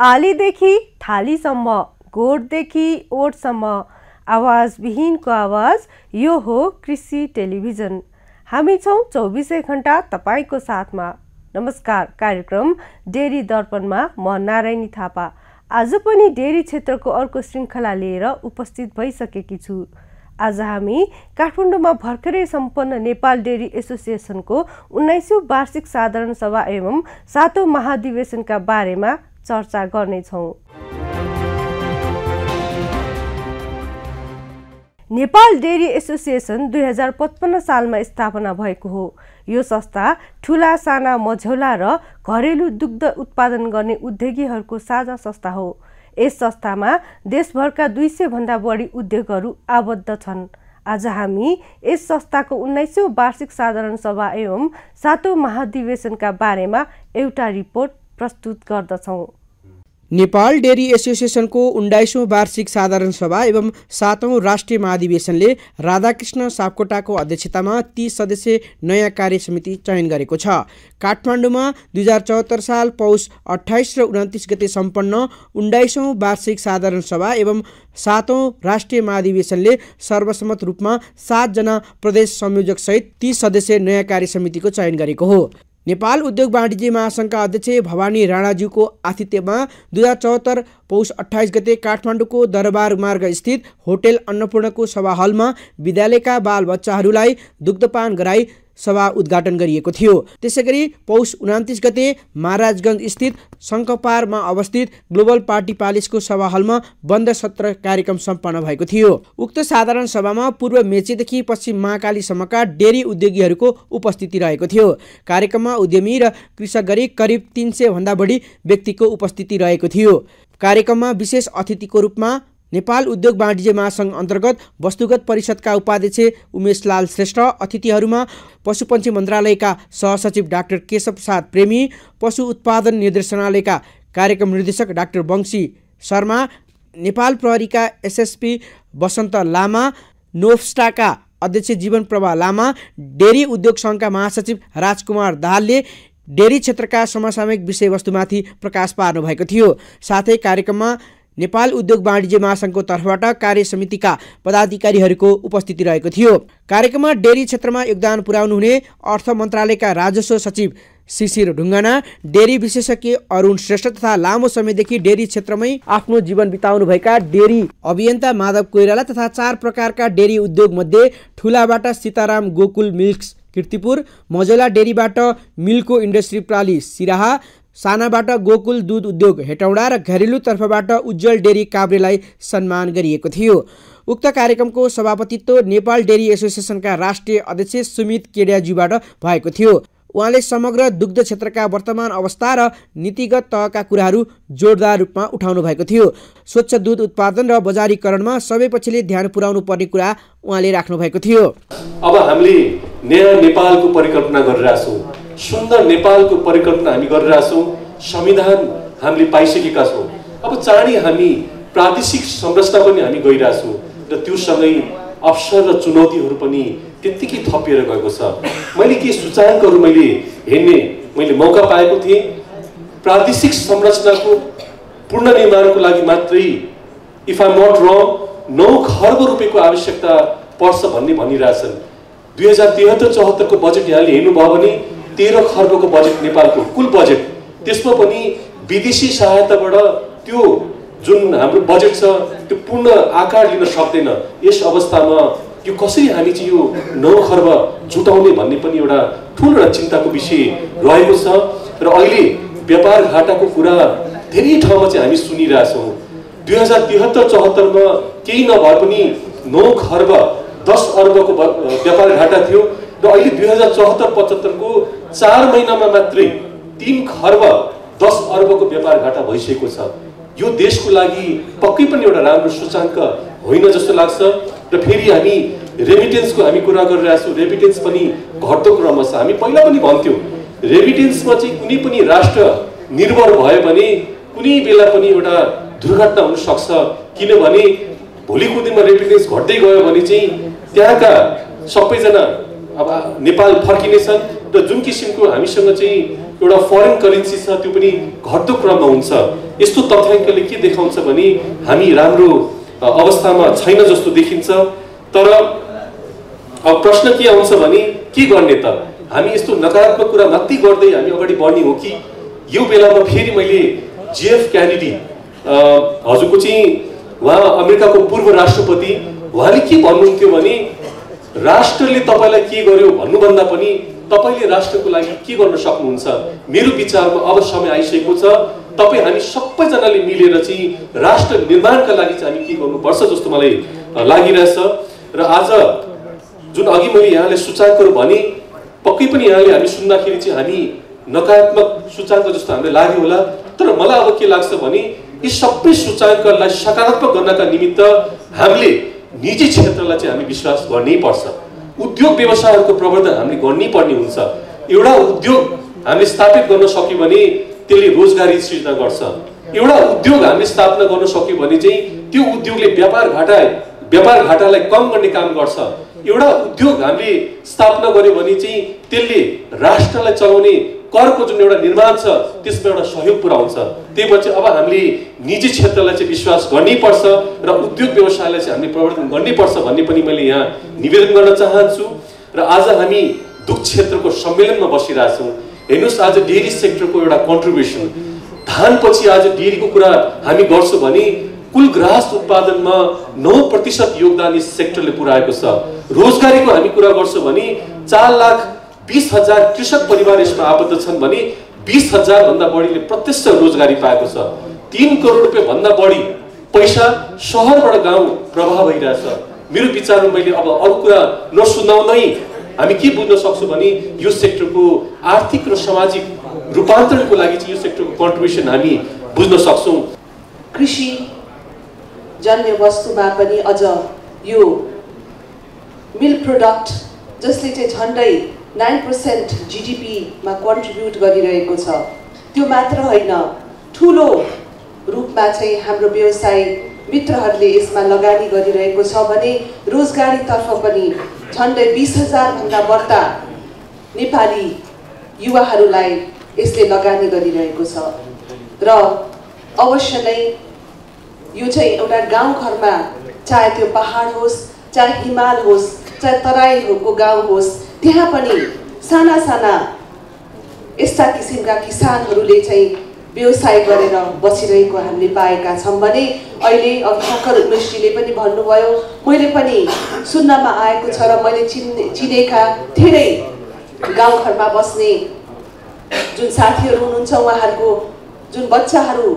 आलीदेखि थालीसम्म गोठदेखि ओठसम्म। आवाजविहीनको आवाज यो हो कृषि टेलिभिजन। हामी छौँ चौबिसै घन्टा तपाईँको साथमा। नमस्कार कार्यक्रम डेरी दर्पणमा म नारायणी थापा। आज पनि डेरी क्षेत्रको अर्को श्रृङ्खला लिएर उपस्थित भइसकेकी छु। आज हामी काठमाडौँमा भर्खरै सम्पन्न नेपाल डेरी एसोसिएसनको उन्नाइसौँ वार्षिक साधारण सभा एवं सातौँ महाधिवेशनका बारेमा चर्चा गर्नेछौँ नेपाल डेरी एसोसिएसन दुई हजार पचपन्न सालमा स्थापना भएको हो। यो संस्था ठुला साना मझौला र घरेलु दुग्ध उत्पादन गर्ने उद्योगीहरूको साझा संस्था हो। यस संस्थामा देशभरका दुई सयभन्दा बढी उद्योगहरू आबद्ध छन्। आज हामी यस संस्थाको उन्नाइसौँ वार्षिक साधारण सभा एवं सातौँ महाधिवेशनका बारेमा एउटा रिपोर्ट प्रस्तुत गर्दछौँ। नेपाल डेरी एसोसिएसनको उन्नाइसौँ वार्षिक साधारण सभा एवं सातौँ राष्ट्रिय महाधिवेशनले राधाकृष्ण सापकोटाको अध्यक्षतामा तीस सदस्य नयाँ कार्य समिति चयन गरेको छ। काठमाडौँमा दुई हजार चौहत्तर साल पौष अठाइस र उन्तिस गते सम्पन्न उन्नाइसौँ वार्षिक साधारण सभा एवं सातौँ राष्ट्रिय महाधिवेशनले सर्वसम्मत रूपमा सातजना प्रदेश संयोजकसहित तीस सदस्य नयाँ कार्य समितिको चयन गरेको हो। नेपाल उद्योग वाणिज्य महासङ्घका अध्यक्ष भवानी राणाज्यूको आतिथ्यमा दुई हजार चौहत्तर पौष अठाइस गते काठमाडौँको दरबार मार्ग स्थित होटेल अन्नपूर्णको सभा हलमा विद्यालयका बालबच्चाहरूलाई दुग्धपान गराई सभा उद्घाटन गरिएको थियो। त्यसै गरी पौष उनातिस गते महाराजगञ्ज स्थित शङ्खपारमा अवस्थित ग्लोबल पार्टी पालिसको सभा हलमा बन्द सत्र कार्यक्रम सम्पन्न भएको थियो। उक्त साधारण सभामा पूर्व मेचीदेखि पश्चिम महाकालीसम्मका डेरी उद्योगीहरूको उपस्थिति रहेको थियो। कार्यक्रममा उद्यमी र कृषक गरी करिब तिन सयभन्दा बढी व्यक्तिको उपस्थिति रहेको थियो। कार्यक्रममा विशेष अतिथिको रूपमा नेपाल उद्योग वाणिज्य महासङ्घ अन्तर्गत वस्तुगत परिषदका उपाध्यक्ष उमेश लाल श्रेष्ठ अतिथिहरूमा पशुपन्छी मन्त्रालयका सहसचिव डाक्टर केशव प्रसाद प्रेमी पशु उत्पादन निर्देशनालयका कार्यक्रम निर्देशक डाक्टर वंशी शर्मा नेपाल प्रहरीका एसएसपी वसन्त लामा नोफ्स्टाका अध्यक्ष जीवन प्रभा लामा डेरी उद्योग सङ्घका महासचिव राजकुमार दाहालले डेरी क्षेत्रका समसामयिक विषयवस्तुमाथि प्रकाश पार्नु भएको थियो। साथै कार्यक्रममा नेपाल उद्योग वाणिज्य महासङ्घको तर्फबाट कार्य समितिका पदाधिकारीहरूको उपस्थिति रहेको थियो। कार्यक्रममा डेरी क्षेत्रमा योगदान पुर्याउनु हुने अर्थ मन्त्रालयका राजस्व सचिव शिशिर ढुङ्गाना डेरी विशेषज्ञ अरुण श्रेष्ठ तथा लामो समयदेखि डेरी क्षेत्रमै आफ्नो जीवन बिताउनुभएका डेरी अभियन्ता माधव कोइराला तथा चार प्रकारका डेरी उद्योग मध्ये ठुलाबाट सीताराम गोकुल मिल्क्स किर्तिपुर मजला डेरीबाट मिल्को इन्डस्ट्री प्राली सिराहा सानाबाट गोकुल दुध उद्योग हेटौडा र घरेलु तर्फबाट उज्जवल डेरी काभ्रेलाई सम्मान गरिएको थियो। उक्त कार्यक्रमको सभापतित्व नेपाल डेरी एसोसिएसनका राष्ट्रिय अध्यक्ष सुमित केडियाज्यूबाट भएको थियो। उहाँले समग्र दुग्ध क्षेत्रका वर्तमान अवस्था र नीतिगत तहका कुराहरू जोरदार रूपमा उठाउनु भएको थियो। स्वच्छ दुध उत्पादन र बजारीकरणमा सबै पक्षले ध्यान पुर्याउनु पर्ने कुरा उहाँले राख्नु भएको थियो। अब हामीले नयाँ नेपालको परिकल्पना गरिरहेछौँ। सुन्दर नेपालको परिकल्पना हामी गरिरहेछौँ संविधान हामीले पाइसकेका छौँ। अब चाँडै हामी प्रादेशिक संरचना पनि हामी गइरहेछौँ र त्योसँगै अवसर र चुनौतीहरू पनि त्यत्तिकै थपिएर गएको छ। मैले केही सूचाङ्कहरू मैले हेर्ने मैले मौका पाएको थिएँ। प्रादेशिक संरचनाको पुनर्निर्माणको लागि मात्रै इफ आइ नट रङ नौ खर्ब रुपियाँको आवश्यकता पर्छ भन्ने भनिरहेछन्। दुई हजार तिहत्तर चौहत्तरको बजेट यहाँले हेर्नुभयो भने तेह्र खर्बको बजेट नेपालको कुल बजेट त्यसमा पनि विदेशी सहायताबाट त्यो जुन हाम्रो बजेट छ त्यो पूर्ण आकार लिन सक्दैन। यस अवस्थामा यो कसरी हामी चाहिँ यो नौ खर्ब जुटाउने भन्ने पनि एउटा ठुलो एउटा चिन्ताको विषय रहेको छ। र अहिले व्यापार घाटाको कुरा धेरै ठाउँमा चाहिँ हामी सुनिरहेछौँ। दुई हजार तिहत्तर चौहत्तरमा केही नभए पनि नौ खर्ब दस अर्बको व्यापार घाटा थियो। र अहिले दुई हजार चौहत्तर पचहत्तरको चार महिनामा मात्रै तिन खर्ब दस अर्बको व्यापार घाटा भइसकेको छ। यो देशको लागि पक्कै पनि एउटा राम्रो सूचाङ्क होइन जस्तो लाग्छ। र फेरि हामी रेमिटेन्सको हामी कुरा गरिरहेको छौँ। रेमिटेन्स पनि घट्दो क्रममा छ। हामी पहिला पनि भन्थ्यौँ रेमिटेन्समा चाहिँ कुनै पनि राष्ट्र निर्भर भयो भने कुनै बेला पनि एउटा दुर्घटना हुनसक्छ किनभने भोलिको दिनमा रेमिटेन्स घट्दै गयो भने चाहिँ त्यहाँका सबैजना अब नेपाल फर्किनेछन् र जुन किसिमको हामीसँग चाहिँ एउटा फरेन करेन्सी छ त्यो पनि घट्दो क्रममा हुन्छ। यस्तो तथ्याङ्कले के देखाउँछ भने हामी राम्रो अवस्थामा छैन जस्तो देखिन्छ। तर अब प्रश्न के आउँछ भने के गर्ने त? हामी यस्तो नकारात्मक कुरा मात्रै गर्दै हामी अगाडि बढ्ने हो कि? यो बेलामा फेरि मैले जेएफ क्यानेडी हजुरको चाहिँ उहाँ अमेरिकाको पूर्व राष्ट्रपति उहाँले के भन्नुहुन्थ्यो भने राष्ट्रले तपाईँलाई के गर्यो भन्नुभन्दा पनि तपाईँले राष्ट्रको लागि के गर्न सक्नुहुन्छ? मेरो विचारमा अब समय आइसकेको छ। तपाईँ हामी सबैजनाले मिलेर चाहिँ राष्ट्र निर्माणका लागि चाहिँ हामी के गर्नुपर्छ जस्तो मलाई लागिरहेछ। र आज जुन अघि मैले यहाँले सूचाङ्कहरू भने पक्कै पनि यहाँले हामी सुन्दाखेरि चाहिँ हामी नकारात्मक सूचाङ्क जस्तो हामीलाई लाग्यो होला। तर मलाई अब के लाग्छ भने यी सबै सूचाङ्कलाई सकारात्मक गर्नका निमित्त हामीले निजी क्षेत्रलाई चाहिँ हामी विश्वास गर्नै पर्छ उद्योग व्यवसायहरूको प्रवर्धन हामीले गर्नै पर्ने हुन्छ। एउटा उद्योग हामीले स्थापित गर्न सक्यो भने त्यसले रोजगारी सृजना गर्छ। एउटा उद्योग हामीले स्थापना गर्न सक्यो भने चाहिँ त्यो उद्योगले व्यापार घाटा व्यापार घाटालाई कम गर्ने काम गर्छ। एउटा उद्योग हामीले स्थापना गर्यो भने चाहिँ त्यसले राष्ट्रलाई चलाउने करको जुन एउटा निर्माण छ त्यसमा एउटा सहयोग पुऱ्याउँछ। त्यही भएर चाहिँ अब हामीले निजी क्षेत्रलाई चाहिँ विश्वास गर्नै पर्छ र उद्योग व्यवसायलाई चाहिँ हामीले प्रवर्धन गर्नै पर्छ भन्ने पनि मैले यहाँ निवेदन गर्न चाहन्छु। र आज हामी दुध क्षेत्रको सम्मेलनमा बसिरहेछौँ हेर्नुहोस् आज डेरी सेक्टरको एउटा कन्ट्रिब्युसन धानपछि आज डेरीको कुरा हामी गर्छौँ भने कुल ग्राहस उत्पादनमा नौ प्रतिशत योगदान यस सेक्टरले पुऱ्याएको छ। रोजगारीको हामी कुरा गर्छौँ भने चार लाख बिस हजार कृषक परिवार यसमा आबद्ध छन् भने बिस हजार भन्दा बढीले प्रत्यक्ष रोजगारी पाएको छ। तिन करोड रुपियाँ भन्दा बढी पैसा सहरबाट गाउँ प्रभाव भइरहेछ। मेरो विचारमा मैले अब अरू कुरा नसुनाउनै हामी के बुझ्न सक्छौँ भने यो सेक्टरको आर्थिक र सामाजिक रूपान्तरणको लागि चाहिँ यो सेक्टरको कन्ट्रिब्युसन हामी बुझ्न सक्छौँ। कृषि जन्य वस्तुमा पनि अझ यो मिल्क प्रडक्ट जसले चाहिँ झन्डै नाइन पर्सेन्ट जिडिपीमा कन्ट्रिब्युट गरिरहेको छ। त्यो मात्र होइन ठुलो रूपमा चाहिँ हाम्रो व्यवसाय मित्रहरूले यसमा लगानी गरिरहेको छ भने रोजगारीतर्फ पनि झन्डै बिस हजारभन्दा बढ्ता नेपाली युवाहरूलाई यसले लगानी गरिरहेको छ। र अवश्य नै यो चाहिँ एउटा गाउँघरमा चाहे त्यो पहाड होस् चाहे हिमाल होस् चाहे तराईहरूको गाउँ होस् त्यहाँ पनि साना साना यस्ता किसिमका किसानहरूले चाहिँ व्यवसाय गरेर बसिरहेको हामीले पाएका छौँ भने अहिले अघि भर्खर उमेशजीले पनि भन्नुभयो मैले पनि सुन्नमा आएको छ र मैले चिन्ने चिनेका धेरै गाउँघरमा बस्ने जुन साथीहरू हुनुहुन्छ उहाँहरूको जुन बच्चाहरू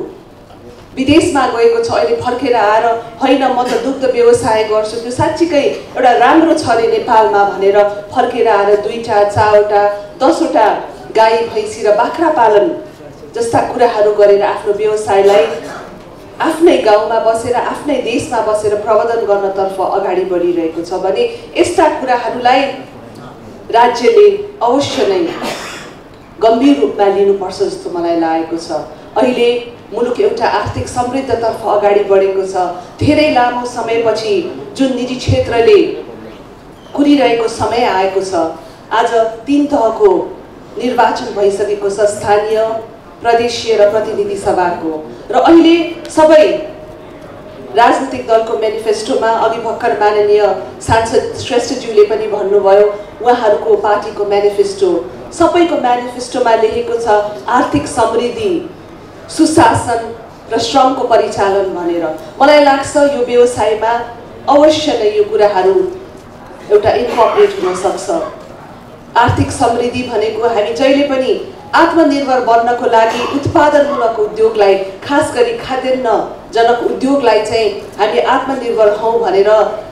विदेशमा गएको छ अहिले फर्केर आएर होइन म त दुग्ध व्यवसाय गर्छु। त्यो साँच्चीकै एउटा राम्रो छ अरे नेपालमा भनेर फर्केर आएर दुईवटा चारवटा दसवटा गाई भैँसी र बाख्रा पालन जस्ता कुराहरू गरेर आफ्नो व्यवसायलाई आफ्नै गाउँमा बसेर आफ्नै देशमा बसेर प्रवर्धन गर्नतर्फ अगाडि बढिरहेको छ भने यस्ता कुराहरूलाई राज्यले अवश्य नै गम्भीर रूपमा लिनुपर्छ जस्तो मलाई लागेको छ। अहिले मुलुक एउटा आर्थिक समृद्धतर्फ अगाडि बढेको छ। धेरै लामो समयपछि जुन निजी क्षेत्रले कुरिरहेको समय आएको छ आज तिन तहको निर्वाचन भइसकेको छ स्थानीय प्रदेशीय र प्रतिनिधि सभाको। र अहिले सबै राजनीतिक दलको मेनिफेस्टोमा अघि भर्खर माननीय सांसद श्रेष्ठज्यूले पनि भन्नुभयो उहाँहरूको पार्टीको मेनिफेस्टो सबैको मेनिफेस्टोमा लेखेको छ आर्थिक समृद्धि। सुशासन र श्रमको परिचालन भनेर। मलाई लाग्छ यो व्यवसायमा अवश्य नै यो कुराहरू एउटा इन्कर्पोरेट हुन सक्छ। आर्थिक समृद्धि भनेको हामी जहिले पनि आत्मनिर्भर बन्नको लागि उत्पादनमूलक उद्योगलाई खास गरी खाद्यान्न जनक उद्योगलाई चाहिँ हामी आत्मनिर्भर हौँ भनेर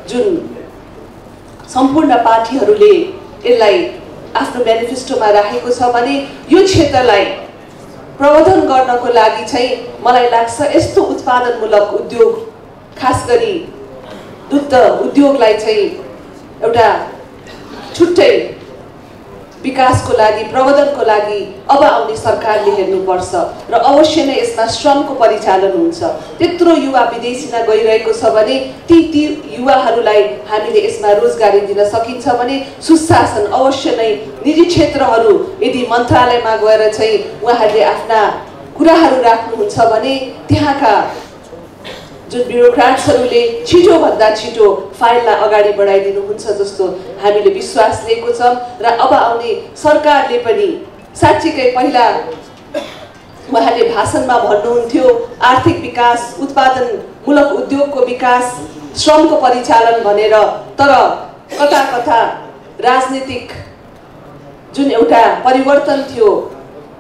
जुन सम्पूर्ण पार्टीहरूले यसलाई आफ्नो मेनिफेस्टोमा राखेको छ भने यो क्षेत्रलाई प्रवर्धन गर्नको लागि चाहिँ मलाई लाग्छ यस्तो उत्पादनमूलक उद्योग खास गरी दुग्ध उद्योगलाई चाहिँ एउटा छुट्टै विकासको लागि प्रवर्धनको लागि अब आउने सरकारले हेर्नुपर्छ र अवश्य नै यसमा श्रमको परिचालन हुन्छ। त्यत्रो युवा विदेशीमा गइरहेको छ भने ती ती युवाहरूलाई हामीले यसमा रोजगारी दिन सकिन्छ भने सुशासन अवश्य नै निजी क्षेत्रहरू यदि मन्त्रालयमा गएर चाहिँ उहाँहरूले आफ्ना कुराहरू राख्नुहुन्छ भने त्यहाँका जुन ब्युरोक्राट्सहरूले छिटोभन्दा छिटो फाइललाई अगाडि बढाइदिनुहुन्छ जस्तो हामीले विश्वास लिएको छौँ र अब आउने सरकारले पनि साँच्चीकै पहिला उहाँले भाषणमा भन्नुहुन्थ्यो आर्थिक विकास उत्पादनमूलक उद्योगको विकास श्रमको परिचालन भनेर तर कता कता राजनीतिक जुन एउटा परिवर्तन थियो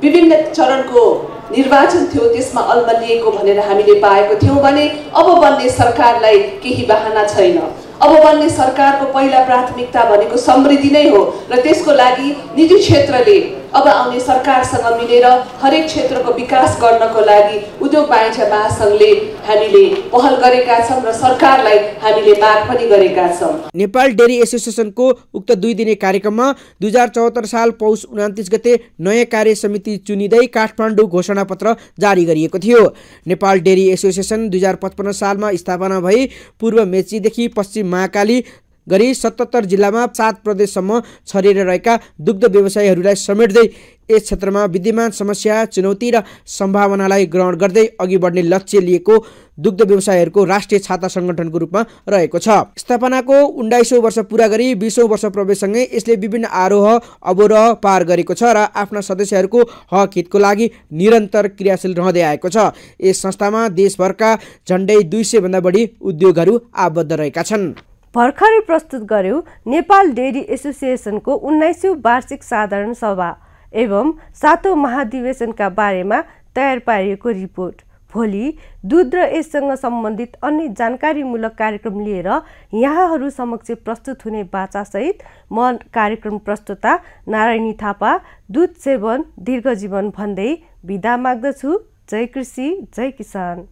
विभिन्न चरणको निर्वाचन थियो त्यसमा अल्मलिएको भनेर हामीले पाएको थियौँ भने अब बन्ने सरकारलाई केही बाहना छैन। अब बन्ने सरकारको पहिला प्राथमिकता भनेको समृद्धि नै हो र त्यसको लागि निजी क्षेत्रले अब आउने सरकारसँग मिलेर हरेक क्षेत्रको विकास गर्नको लागि उद्योग वाणिज्य महासङ्घले हामीले पहल गरेका छौँ र सरकारलाई हामीले माग पनि गरेका छौँ। नेपाल डेरी एसोसिएसनको उक्त दुई दिने कार्यक्रममा दुई हजार चौहत्तर साल पौष उनातिस गते नयाँ कार्य समिति चुनिँदै काठमाडौँ घोषणापत्र जारी गरिएको थियो। नेपाल डेरी एसोसिएसन दुई हजार पचपन्न सालमा स्थापना भई पूर्व मेचीदेखि पश्चिम महाकाली गरी सतहत्तर जिल्लामा सात प्रदेशसम्म छरिएर रहेका दुग्ध व्यवसायीहरूलाई समेट्दै यस क्षेत्रमा विद्यमान समस्या चुनौती र सम्भावनालाई ग्रहण गर्दै अघि बढ्ने लक्ष्य लिएको दुग्ध व्यवसायीहरूको राष्ट्रिय छाता सङ्गठनको रूपमा रहेको छ। स्थापनाको उन्नाइसौँ वर्ष पुरा गरी बिसौँ वर्ष प्रवेशसँगै यसले विभिन्न आरोह अवरोह पार गरेको छ र आफ्ना सदस्यहरूको हक हितको लागि निरन्तर क्रियाशील रहँदै आएको छ। यस संस्थामा देशभरका झन्डै दुई सयभन्दा बढी उद्योगहरू आबद्ध रहेका छन्। भर्खरै प्रस्तुत गर्यो नेपाल डेरी एसोसिएसनको उन्नाइसौँ वार्षिक साधारण सभा एवं सातौँ महाधिवेशनका बारेमा तयार पारिएको रिपोर्ट। भोलि दुध र यससँग सम्बन्धित अन्य जानकारीमूलक कार्यक्रम लिएर यहाँहरू समक्ष प्रस्तुत हुने बाचासहित म कार्यक्रम प्रस्तुता नारायणी थापा दुध सेवन दीर्घ जीवन भन्दै बिदा माग्दछु। जय कृषि जय किसान।